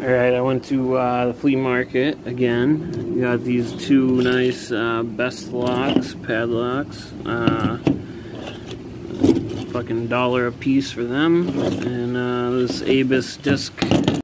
Alright, I went to uh, the flea market again. Got these two nice uh, best locks, padlocks. Uh, fucking dollar a piece for them. And uh, this Abus disc